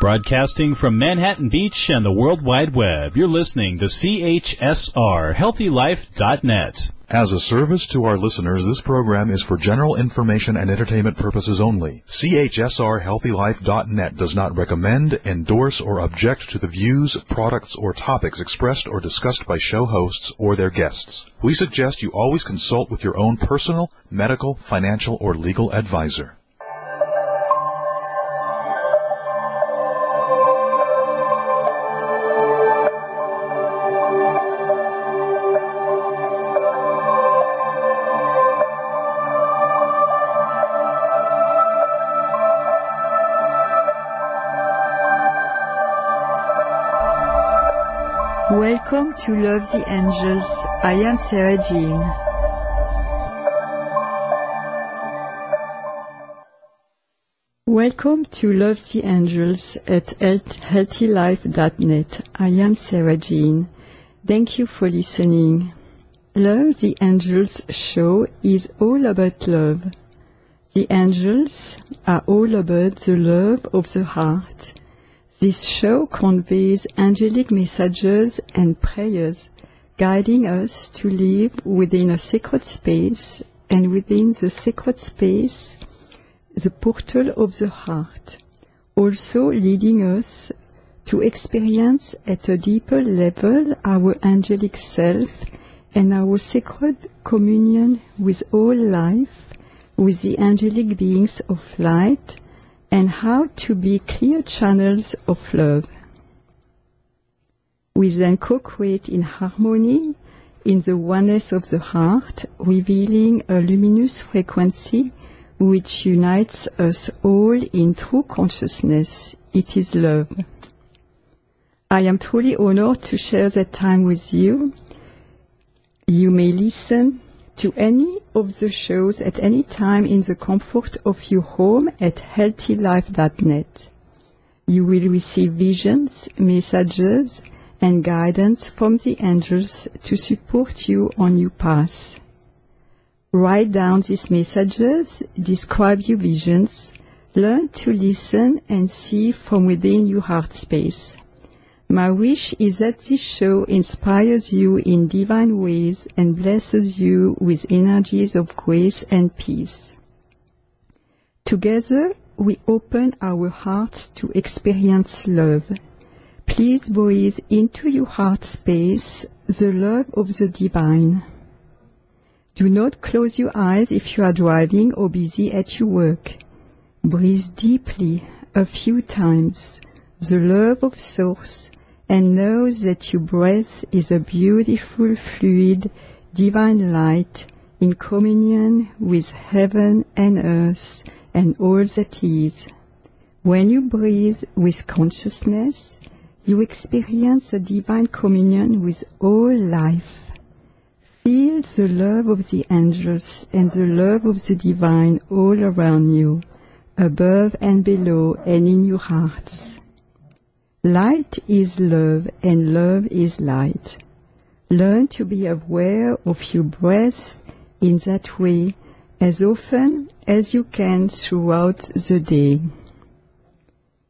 Broadcasting from Manhattan Beach and the World Wide Web, you're listening to CHSR HealthyLife.net. As a service to our listeners, this program is for general information and entertainment purposes only. CHSR HealthyLife.net does not recommend, endorse, or object to the views, products, or topics expressed or discussed by show hosts or their guests. We suggest you always consult with your own personal, medical, financial, or legal advisor. To Love the Angels. I am Sarah Jeane. Welcome to Love the Angels at healthylife.net. I am Sarah Jeane. Thank you for listening. Love the Angels show is all about love. The angels are all about the love of the heart. This show conveys angelic messages and prayers, guiding us to live within a sacred space and within the sacred space, the portal of the heart, also leading us to experience at a deeper level our angelic self and our sacred communion with all life, with the angelic beings of light, and how to be clear channels of love. We then co-create in harmony in the oneness of the heart, revealing a luminous frequency which unites us all in true consciousness. It is love. I am truly honored to share that time with you. You may listen to any of the shows at any time in the comfort of your home at healthylife.net. You will receive visions, messages, and guidance from the angels to support you on your path. Write down these messages, describe your visions, learn to listen and see from within your heart space. My wish is that this show inspires you in divine ways and blesses you with energies of grace and peace. Together, we open our hearts to experience love. Please breathe into your heart space the love of the divine. Do not close your eyes if you are driving or busy at your work. Breathe deeply a few times the love of Source and know that your breath is a beautiful fluid, divine light in communion with heaven and earth and all that is. When you breathe with consciousness, you experience a divine communion with all life. Feel the love of the angels and the love of the divine all around you, above and below and in your hearts. Light is love and love is light. Learn to be aware of your breath in that way as often as you can throughout the day.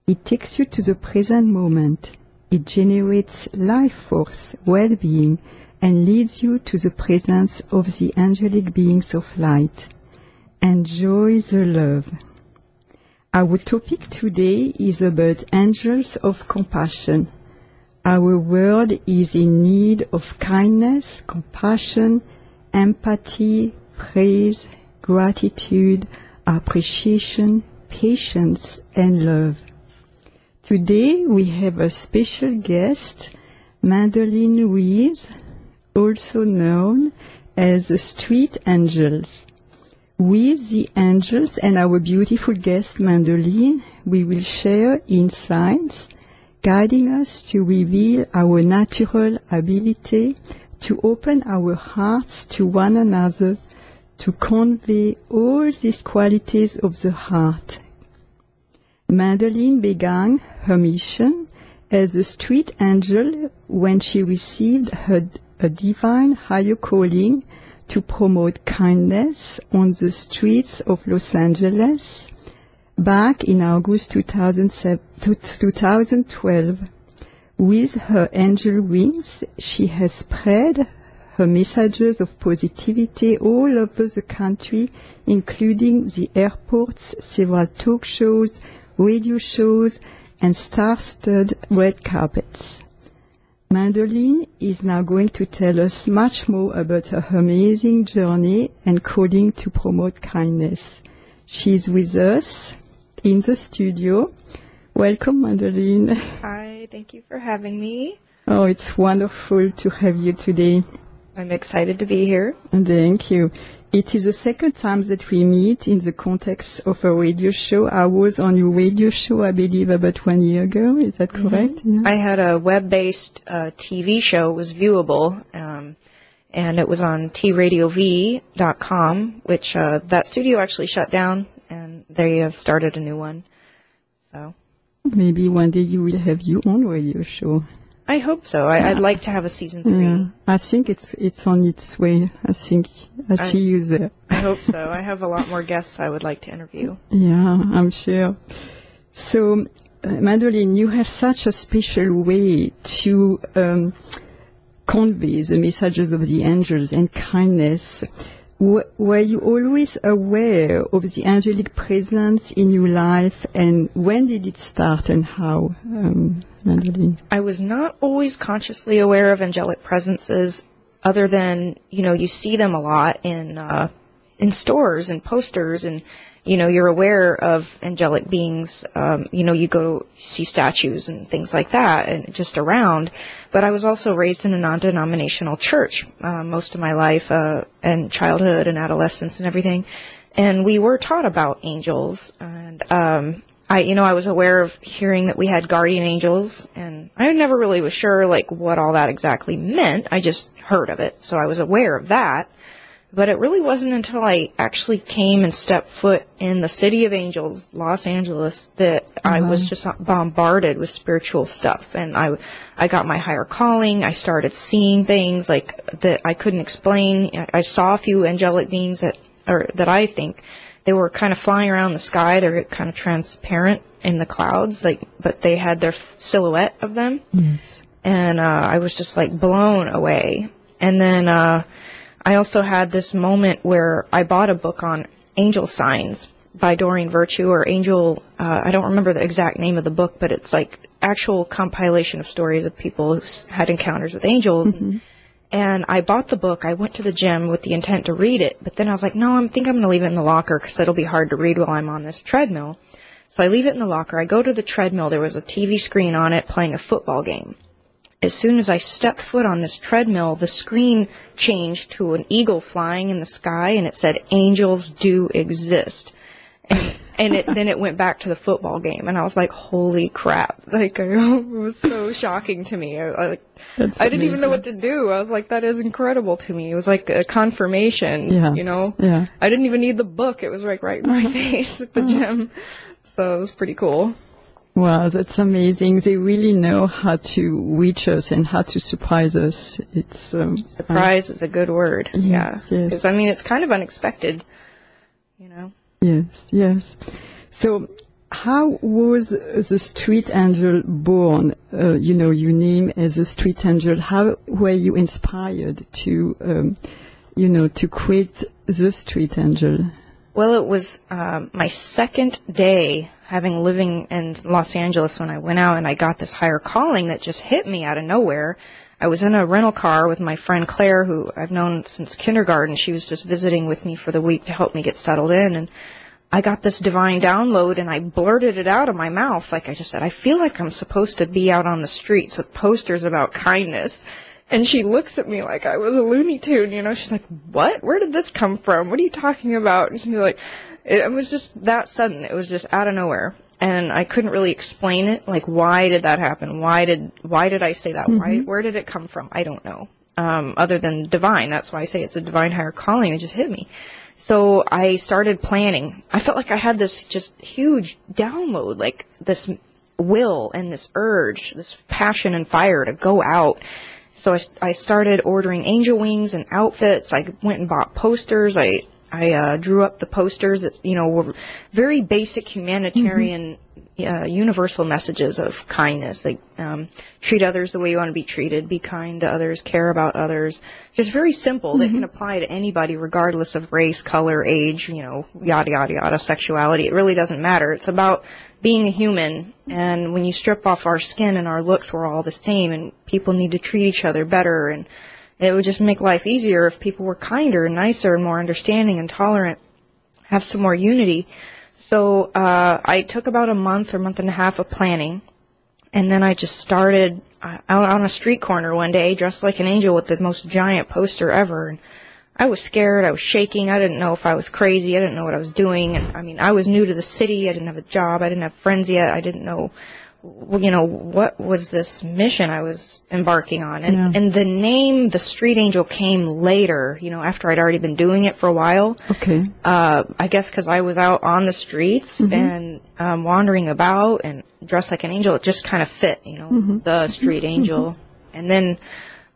It takes you to the present moment. It generates life force, well-being, and leads you to the presence of the angelic beings of light. Enjoy the love. Our topic today is about angels of compassion. Our world is in need of kindness, compassion, empathy, praise, gratitude, appreciation, patience, and love. Today we have a special guest, Mandelyn Reese, also known as Street Angels. With the angels and our beautiful guest Mandelyn, we will share insights guiding us to reveal our natural ability to open our hearts to one another to convey all these qualities of the heart. Mandelyn began her mission as a street angel when she received her a divine higher calling to promote kindness on the streets of Los Angeles back in August 2012. With her angel wings, she has spread her messages of positivity all over the country, including the airports, several talk shows, radio shows, and star-studded red carpets. Mandelyn is now going to tell us much more about her amazing journey and calling to promote kindness. She's with us in the studio. Welcome, Mandelyn. Hi, thank you for having me. Oh, it's wonderful to have you today. I'm excited to be here. Thank you. It is the second time that we meet in the context of a radio show. I was on your radio show, I believe, about one year ago. Is that correct? Mm-hmm. Yeah. I had a web-based uh, TV show. It was viewable, um, and it was on tradiov.com, which uh, that studio actually shut down, and they have started a new one. So maybe one day you will have your own radio show. I hope so. I, would like to have a season three. Yeah, I think it's it's on its way. I think I, I see you there. I hope so. I have a lot more guests I would like to interview. Yeah, I'm sure. So, uh, Mandelyn, you have such a special way to um, convey the messages of the angels and kindness were you always aware of the angelic presence in your life, and when did it start and how, um? I was not always consciously aware of angelic presences, other than you know you see them a lot in uh, in stores and posters and you know, you're aware of angelic beings, um, you know, you go see statues and things like that and just around. But I was also raised in a non-denominational church, uh, most of my life, uh, and childhood and adolescence and everything. And we were taught about angels and, um, I, you know, I was aware of hearing that we had guardian angels, and I never really was sure, like, what all that exactly meant. I just heard of it, so I was aware of that. But it really wasn't until I actually came and stepped foot in the city of angels, Los Angeles, that mm-hmm. I was just bombarded with spiritual stuff. And I, I got my higher calling. I started seeing things like that I couldn't explain. I saw a few angelic beings that, or that I think they were kind of flying around the sky. They're kind of transparent in the clouds, like, but they had their silhouette of them. Yes. And, uh, I was just like blown away. And then, uh, I also had this moment where I bought a book on angel signs by Doreen Virtue or Angel. Uh, I don't remember the exact name of the book, but it's like actual compilation of stories of people who've had encounters with angels. Mm-hmm. And I bought the book. I went to the gym with the intent to read it, but then I was like, no, I think I'm going to leave it in the locker because it'll be hard to read while I'm on this treadmill. So I leave it in the locker. I go to the treadmill. There was a TV screen on it playing a football game as soon as I stepped foot on this treadmill, the screen changed to an eagle flying in the sky, and it said, "Angels do exist." And, and it, then it went back to the football game, and I was like, "Holy crap!" Like it was so shocking to me. I, I, I didn't even know what to do. I was like, "That is incredible to me." It was like a confirmation. Yeah. You know. Yeah. I didn't even need the book. It was like right in my face at the uh-huh. gym. So it was pretty cool. Wow, that's amazing. They really know how to reach us and how to surprise us. It's um, surprise is a good word. Yes, yeah, because yes. I mean it's kind of unexpected, you know. Yes, yes. So, how was the street angel born? Uh, you know, your name as a street angel. How were you inspired to, um, you know, to create the street angel? Well, it was um, my second day having living in Los Angeles when I went out and I got this higher calling that just hit me out of nowhere. I was in a rental car with my friend Claire, who I've known since kindergarten. She was just visiting with me for the week to help me get settled in, and I got this divine download and I blurted it out of my mouth. Like I just said, I feel like I'm supposed to be out on the streets with posters about kindness. And she looks at me like I was a Looney Tune, you know. She's like, "What? Where did this come from? What are you talking about?" And she's like, it was just that sudden. It was just out of nowhere, and I couldn't really explain it. Like, why did that happen? Why did why did I say that? Mm-hmm. Why where did it come from? I don't know. Um, other than divine, that's why I say it's a divine higher calling. It just hit me. So I started planning. I felt like I had this just huge download, like this will and this urge, this passion and fire to go out. So I, I started ordering angel wings and outfits. I went and bought posters. I I uh, drew up the posters that you know were very basic humanitarian, uh, universal messages of kindness. Like um, treat others the way you want to be treated, be kind to others, care about others. Just very simple that can apply to anybody regardless of race, color, age, you know, yada yada yada, sexuality. It really doesn't matter. It's about being a human, and when you strip off our skin and our looks, we're all the same, and people need to treat each other better and it would just make life easier if people were kinder and nicer and more understanding and tolerant, have some more unity. So uh, I took about a month or month and a half of planning, and then I just started uh, out on a street corner one day, dressed like an angel with the most giant poster ever. And I was scared. I was shaking. I didn't know if I was crazy. I didn't know what I was doing. And I mean, I was new to the city. I didn't have a job. I didn't have friends yet. I didn't know you know what was this mission I was embarking on and Yeah. and the name the street angel came later you know after I'd already been doing it for a while Okay. uh I guess cuz I was out on the streets and um wandering about and dressed like an angel it just kind of fit you know the street angel and then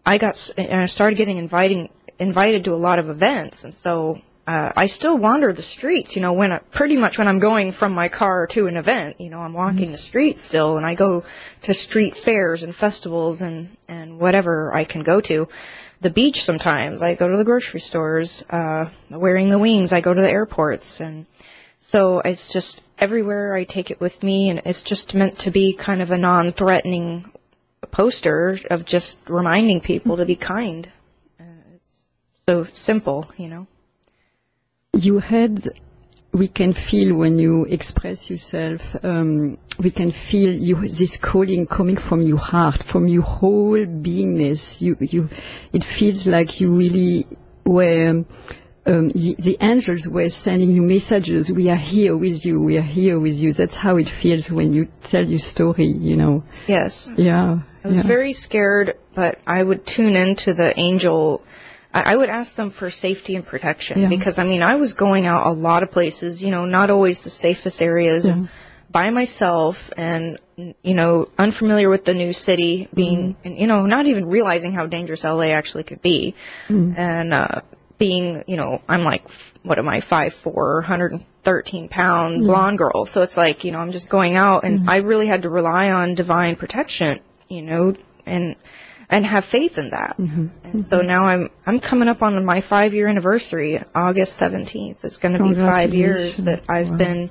I got s- and I started getting inviting invited to a lot of events and so uh, I still wander the streets, you know, when I, pretty much when I'm going from my car to an event, you know, I'm walking the streets still and I go to street fairs and festivals and, and whatever I can go to. The beach sometimes, I go to the grocery stores, uh, wearing the wings, I go to the airports and so it's just everywhere I take it with me and it's just meant to be kind of a non-threatening poster of just reminding people to be kind. So simple, you know. You had, we can feel when you express yourself, um, we can feel you, this calling coming from your heart, from your whole beingness. You, you, it feels like you really were, um, the, the angels were sending you messages. We are here with you. We are here with you. That's how it feels when you tell your story, you know. Yes. Yeah. I was yeah. very scared, but I would tune into the angel. I I would ask them for safety and protection Yeah. because I mean I was going out a lot of places, you know, not always the safest areas, and Yeah. by myself, and you know, unfamiliar with the new city, being Mm-hmm. and you know, not even realizing how dangerous LA actually could be, Mm. and uh, being, you know, I'm like, what am I, five four, 113 pound blonde girl, so it's like, you know, I'm just going out, and I really had to rely on divine protection, you know, and and have faith in that. Mm-hmm. And so mm-hmm. now I'm I'm coming up on my five year anniversary, August 17th. It's going to be five years that I've Wow. been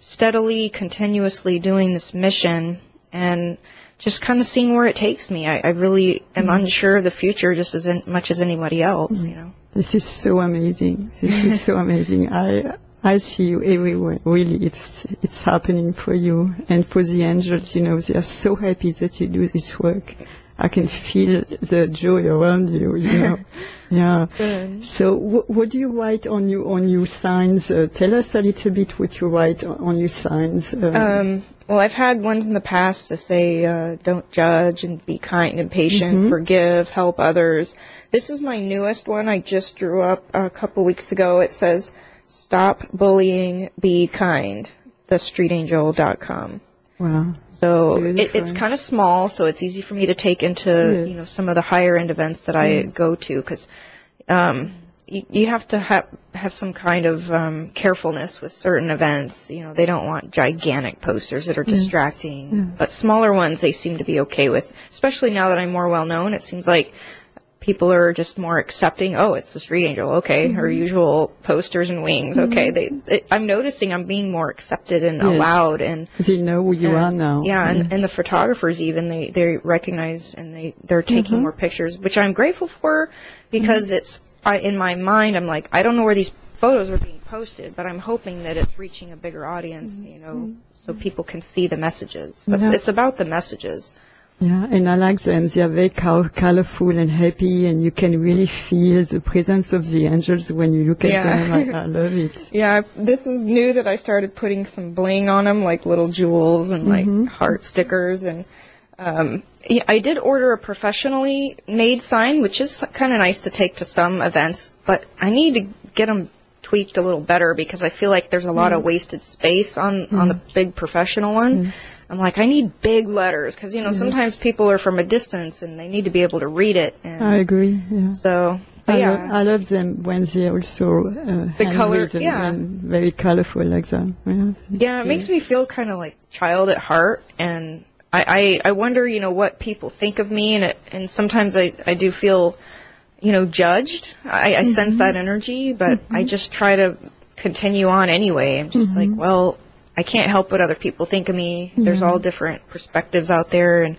steadily, continuously doing this mission and just kind of seeing where it takes me. I, I really am mm-hmm. unsure of the future just as in, much as anybody else, you know. This is so amazing. This is so amazing. I I see you everywhere. Really, it's it's happening for you and for the angels. You know, they are so happy that you do this work. I can feel the joy around you. You know, yeah. So, wh- what do you write on your on your signs? Uh, tell us a little bit what you write on, your signs. Uh, Um, well, I've had ones in the past that say, uh, don't judge and be kind and patient, forgive, help others. This is my newest one I just drew up a couple weeks ago. It says, stop bullying, be kind. TheStreetAngel.com. wow. So it, it's kind of small, so it's easy for me to take into Yes. you know some of the higher end events that I go to because um, you, you have to have have some kind of um, carefulness with certain events. You know, they don't want gigantic posters that are distracting, but smaller ones they seem to be okay with. Especially now that I'm more well known, it seems like people are just more accepting. Oh, it's the street angel. Okay, her mm-hmm. usual posters and wings. Mm-hmm. Okay, they, they. I'm noticing I'm being more accepted and Yes. allowed and. They know who you And- are now. Yeah, and, mm-hmm. and the photographers even they they recognize and they they're taking Mm-hmm. more pictures, which I'm grateful for because it's I, in my mind I'm like I don't know where these photos are being posted, but I'm hoping that it's reaching a bigger audience, you know, so people can see the messages. That's, Mm-hmm. Yeah. It's about the messages. Yeah, and I like them. They are very col- colorful and happy, and you can really feel the presence of the angels when you look at Yeah. them. I, I love it. Yeah, this is new that I started putting some bling on them, like little jewels and like heart stickers, and um, yeah, I did order a professionally made sign, which is kind of nice to take to some events, but I need to get them tweaked a little better because I feel like there's a lot of mm. wasted space on mm. on the big professional one. Mm. I'm like, I need big letters because you know mm-hmm. sometimes people are from a distance and they need to be able to read it. And I agree. Yeah. so I, yeah. lo- I love them when they also uh, The color- yeah. and very colorful like that. Yeah, Yeah, it makes me feel kind of like child at heart, and I, I I wonder, you know, what people think of me, and it, and sometimes I I do feel, you know, judged. I, I sense mm-hmm. that energy, but I mm-hmm. just try to continue on anyway. I'm just like, mm-hmm. well, I can't help what other people think of me. There's all different perspectives out there, and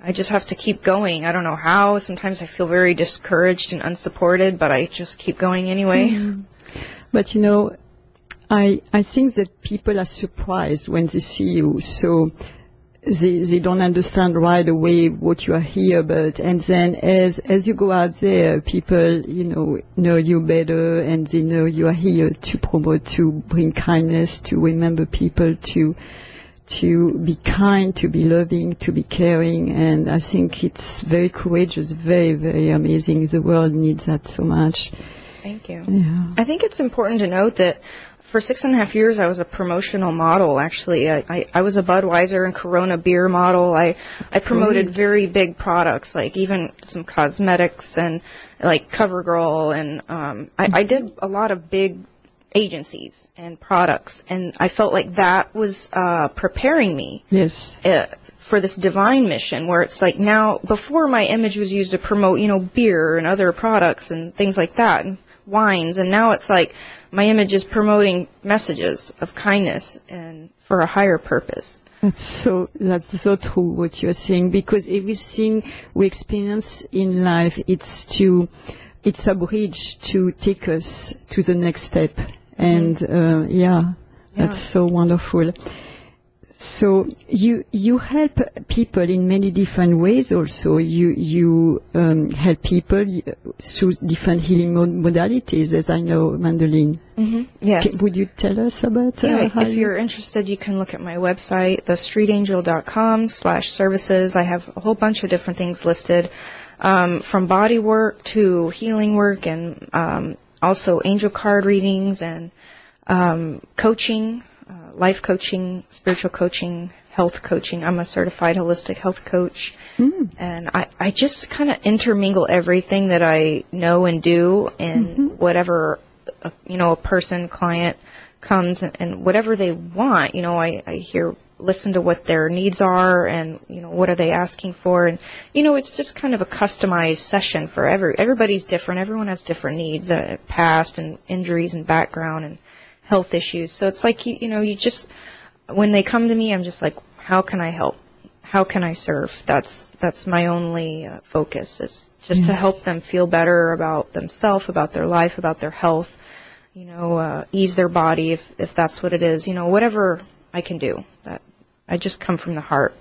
I just have to keep going. I don't know how. Sometimes I feel very discouraged and unsupported, but I just keep going anyway. But you know, I I think that people are surprised when they see you. So they they don't understand right away what you are here. about. and then as as you go out there, people you know know you better, and they know you are here to promote, to bring kindness, to remember people, to to be kind, to be loving, to be caring, and I think it's very courageous, very, very amazing. The world needs that so much. Thank you. Yeah. I think it's important to note that for six and a half years I was a promotional model. Actually, I, I, I was a Budweiser and Corona beer model. I I promoted very big products, like even some cosmetics and like CoverGirl, and um, I, I did a lot of big agencies and products, and I felt like that was uh, preparing me Yes. uh, for this divine mission where it's like now before my image was used to promote you know beer and other products and things like that and wines and now it's like my image is promoting messages of kindness and for a higher purpose. That's so that's so true what you're saying because everything we experience in life it's to it's a bridge to take us to the next step. And uh, yeah, that's so wonderful. So you you help people in many different ways. Also, you you um, help people uh, through different healing mod- modalities, as I know, Mandelyn. mm-hmm. yes Would you tell us about? Yeah, uh, how if you- you're interested, you can look at my website, thestreetangel.com slash services. I have a whole bunch of different things listed, um, from body work to healing work and um, also angel card readings and um, coaching, uh, life coaching, spiritual coaching, health coaching. I'm a certified holistic health coach. Mm. And I, I just kind of intermingle everything that I know and do in whatever, uh, you know, a person, client comes and, and whatever they want, you know, I, I hear, listen to what their needs are and, you know, what are they asking for. And, you know, it's just kind of a customized session for every, everybody's different. Everyone has different needs, uh, past and injuries and background and health issues. So it's like, you, you know, you just, when they come to me, I'm just like, how can I help? How can I serve? That's that's my only uh, focus is just to help them feel better about themselves, about their life, about their health. You know, uh, ease their body if if that's what it is. You know, whatever I can do. That I just come from the heart.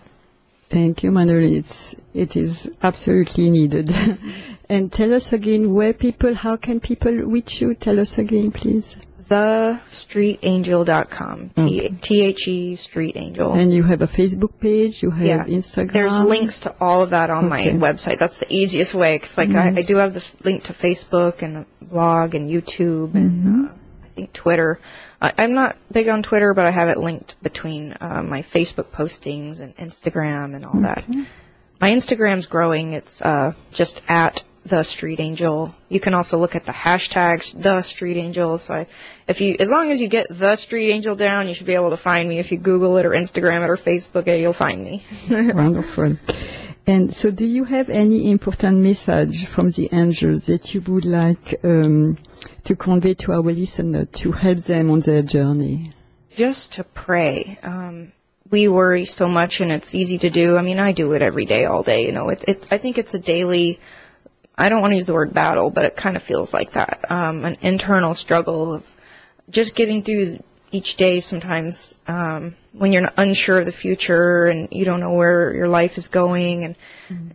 Thank you, Manoli. It's, it is absolutely needed. and tell us again where people, how can people reach you? Tell us again, please. TheStreetAngel.com. T T H E Street Angel. And you have a Facebook page, you have yeah. Instagram. There's links to all of that on my website. That's the easiest way. Cause like I, I do have the link to Facebook and blog and YouTube and uh, I think Twitter. I, I'm not big on Twitter, but I have it linked between uh, my Facebook postings and Instagram and all that. My Instagram's growing. It's uh, just at the Street Angel. You can also look at the hashtags the Street Angel. So I, if you, as long as you get the Street Angel down, you should be able to find me. If you Google it or Instagram it or Facebook it, you'll find me. Wonderful. And so do you have any important message from the angels that you would like um, to convey to our listener to help them on their journey? just to pray. Um, we worry so much, and it's easy to do. I mean, I do it every day, all day. You know, it, it, I think it's a daily. I don't want to use the word battle, but it kind of feels like that. Um, an internal struggle of just getting through each day. Sometimes um, when you're unsure of the future and you don't know where your life is going, and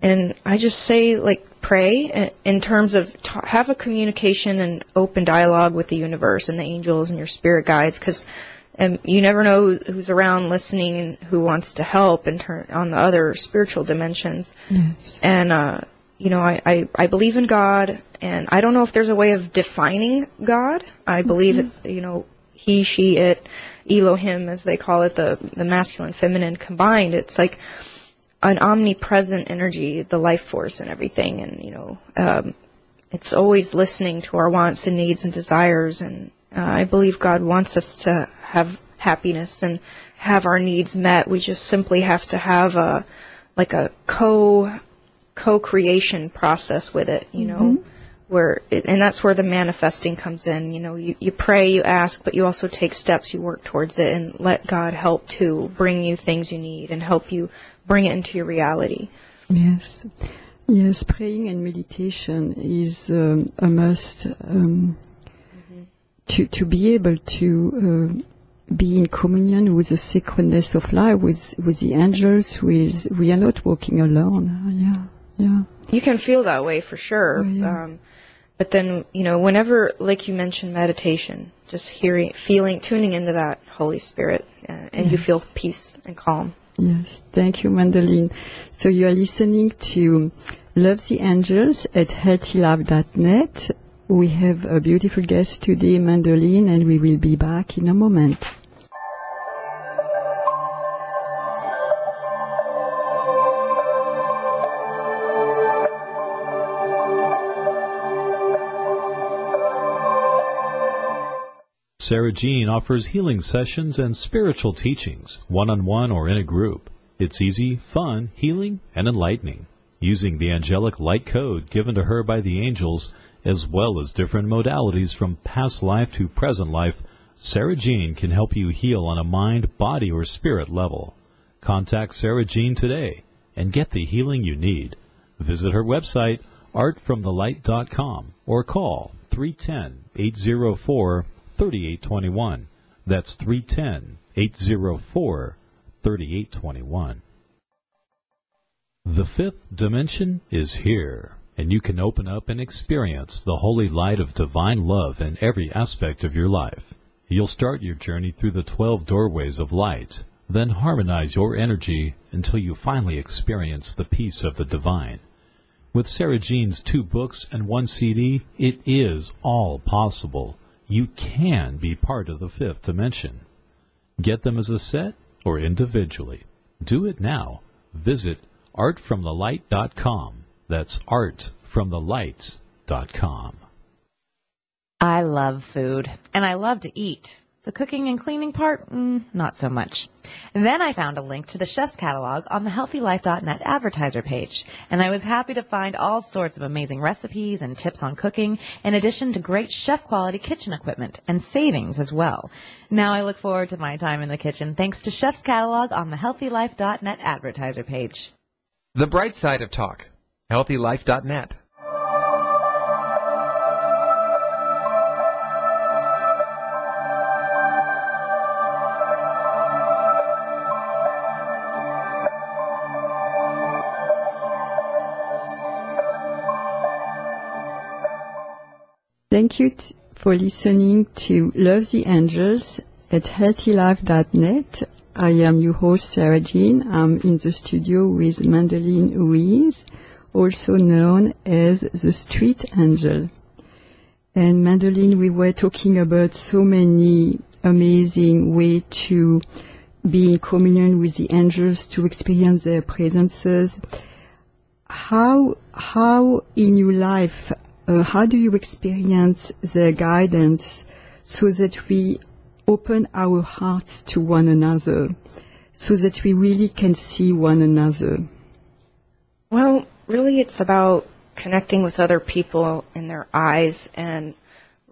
and I just say like pray in- in terms of t- have a communication and open dialogue with the universe and the angels and your spirit guides because and you never know who's around listening and who wants to help in turn on the other spiritual dimensions Yes. and uh you know I, I i believe in god and i don't know if there's a way of defining god i believe it's you know he she it elohim as they call it the the masculine feminine combined it's like an omnipresent energy the life force and everything and you know um it's always listening to our wants and needs and desires. And uh, I believe God wants us to have happiness and have our needs met. We just simply have to have a like a co co-creation process with it, you know. Mm-hmm. Where it, and that's where the manifesting comes in. You know, you, you pray, you ask, but you also take steps, you work towards it, and let God help to bring you things you need and help you bring it into your reality. Yes. Yes, praying and meditation is um, a must um, to to be able to uh, be in communion with the sacredness of life, with with the angels. With we are not walking alone. Yeah, yeah. You can feel that way for sure. Oh, yeah. um, but then, you know, whenever, like you mentioned, meditation, just hearing, feeling, tuning into that Holy Spirit, uh, and you feel peace and calm. Yes, thank you, Mandelyn. So you are listening to Love the Angels at healthylove.net. We have a beautiful guest today, Mandelyn, and we will be back in a moment. Sarah Jeane offers healing sessions and spiritual teachings, one on one or in a group. It's easy, fun, healing, and enlightening. Using the angelic light code given to her by the angels, as well as different modalities from past life to present life, Sarah Jeane can help you heal on a mind, body, or spirit level. Contact Sarah Jeane today and get the healing you need. Visit her website, artfromthelight.com, or call 310 804 3821. That's 310 804 3821. The fifth dimension is here, and you can open up and experience the holy light of divine love in every aspect of your life. You'll start your journey through the 12 doorways of light, then harmonize your energy until you finally experience the peace of the divine. With Sarah Jeane's two books and one CD, it is all possible. You can be part of the fifth dimension. Get them as a set or individually. Do it now. Visit artfromthelight.com. That's artfromthelight.com. I love food, and I love to eat. The cooking and cleaning part, mm, not so much. Then I found a link to the chef's catalog on the healthylife.net advertiser page, and I was happy to find all sorts of amazing recipes and tips on cooking, in addition to great chef quality kitchen equipment and savings as well. Now I look forward to my time in the kitchen thanks to chef's catalog on the healthylife.net advertiser page. The bright side of talk. HealthyLife.net. Thank you t- for listening to Love the Angels at healthylife.net. I am your host, Sarah Jeane. I'm in the studio with Mandelyn Reese, also known as the Street Angel. And Mandelyn, we were talking about so many amazing ways to be in communion with the angels, to experience their presences. How, how in your life, uh, how do you experience their guidance so that we open our hearts to one another, so that we really can see one another? Well, really, it's about connecting with other people in their eyes and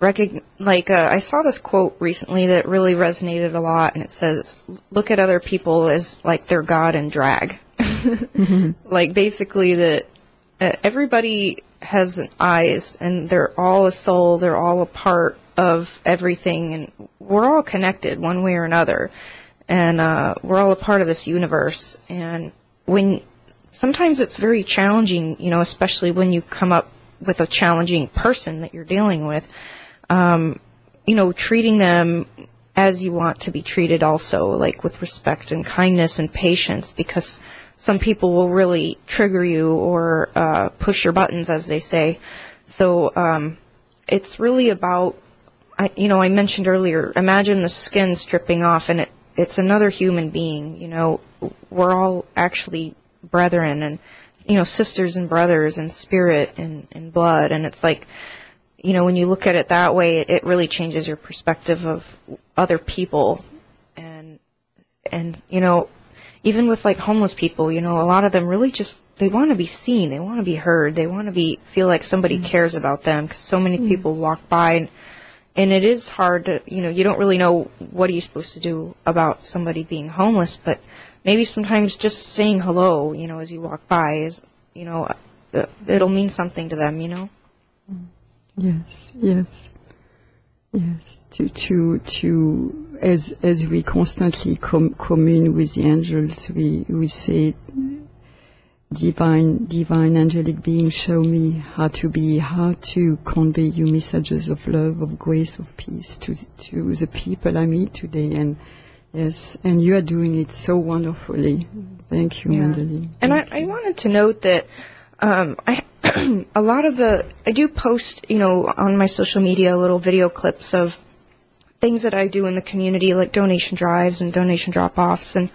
recogn- like uh, I saw this quote recently that really resonated a lot, and it says, "Look at other people as like they're God and drag." Like basically that uh, everybody has eyes, and they're all a soul. They're all a part of everything, and we're all connected one way or another, and uh, we're all a part of this universe. And when sometimes it's very challenging, you know, especially when you come up with a challenging person that you're dealing with, um, you know, treating them as you want to be treated also, like with respect and kindness and patience, because some people will really trigger you or uh, push your buttons, as they say. So um, it's really about, I, you know, I mentioned earlier. Imagine the skin stripping off, and it, it's another human being. You know, we're all actually brethren and you know sisters and brothers and spirit and, and blood and it's like you know when you look at it that way it, it really changes your perspective of other people and and you know even with like homeless people you know a lot of them really just they want to be seen they want to be heard they want to be feel like somebody mm. cares about them because so many mm. people walk by and and it is hard to you know you don't really know what are you supposed to do about somebody being homeless but maybe sometimes just saying hello you know as you walk by is you know uh, it'll mean something to them you know yes yes yes to to to as as we constantly com- commune with the angels we we say divine, divine angelic beings show me how to be, how to convey you messages of love, of grace, of peace to, to the people I meet today. And yes, and you are doing it so wonderfully. Thank you, yeah. And I, I, wanted to note that um, I, a lot of the, I do post, you know, on my social media little video clips of things that I do in the community, like donation drives and donation drop-offs, and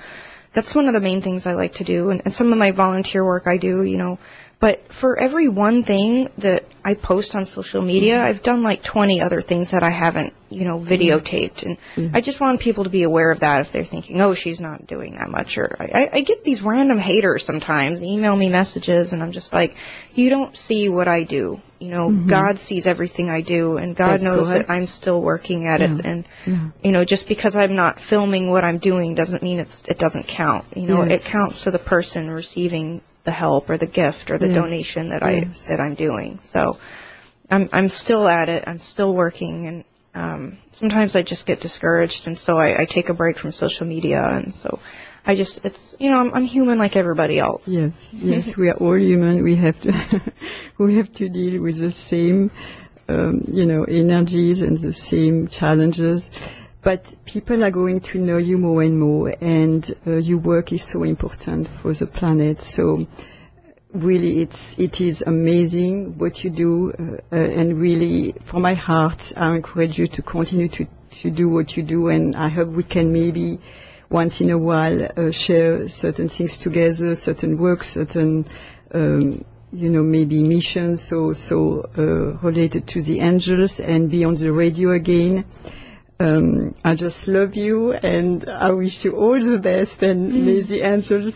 that's one of the main things I like to do, and, and some of my volunteer work I do, you know. But for every one thing that I post on social media, mm-hmm. I've done like 20 other things that I haven't, you know, videotaped. And mm-hmm. I just want people to be aware of that if they're thinking, oh, she's not doing that much. Or I, I get these random haters sometimes email me messages, and I'm just like, you don't see what I do. You know, mm-hmm. God sees everything I do, and God That's knows correct. that I'm still working at yeah. it. And yeah. you know, just because I'm not filming what I'm doing doesn't mean it's it doesn't count. You know, yes. it counts to the person receiving the help or the gift or the yes. donation that yes. I that I'm doing. So I'm I'm still at it. I'm still working, and um, sometimes I just get discouraged, and so I, I take a break from social media, and so I just it's you know I'm, I'm human like everybody else. Yes, yes, we are all human. We have to we have to deal with the same um, you know energies and the same challenges. But people are going to know you more and more, and uh, your work is so important for the planet. So really, it's it is amazing what you do, uh, uh, and really, from my heart, I encourage you to continue to to do what you do, and I hope we can maybe once in a while uh, share certain things together, certain work, certain. Um, you know, maybe missions so so uh, related to the angels and be on the radio again. Um, I just love you and I wish you all the best and mm. may the angels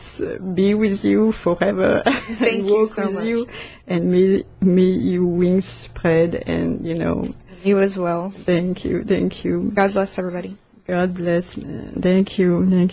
be with you forever Thank you so with much. you. And may, may your wings spread and you know. You as well. Thank you thank you. God bless everybody. God bless thank you thank